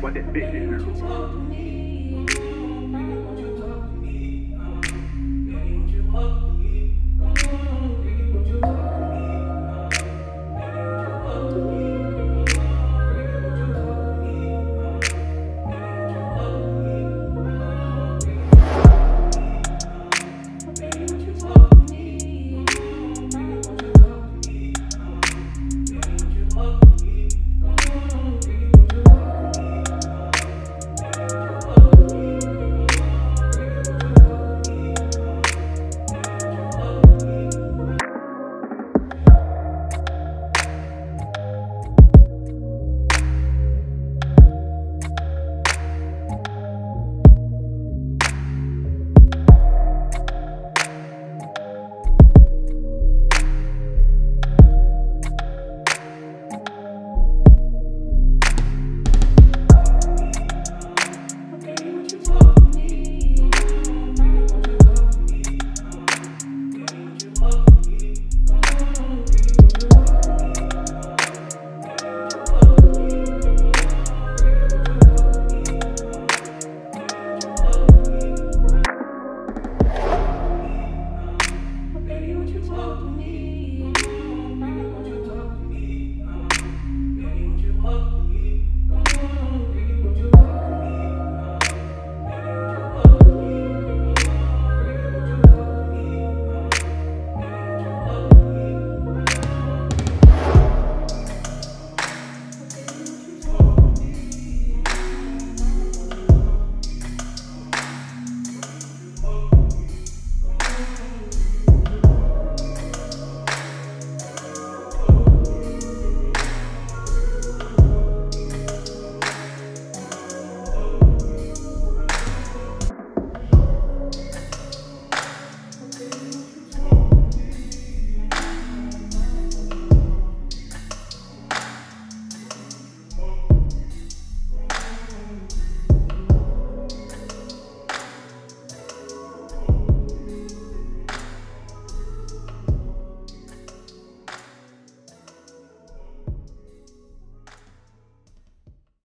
What that bitch is.